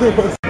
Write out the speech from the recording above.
demasiado.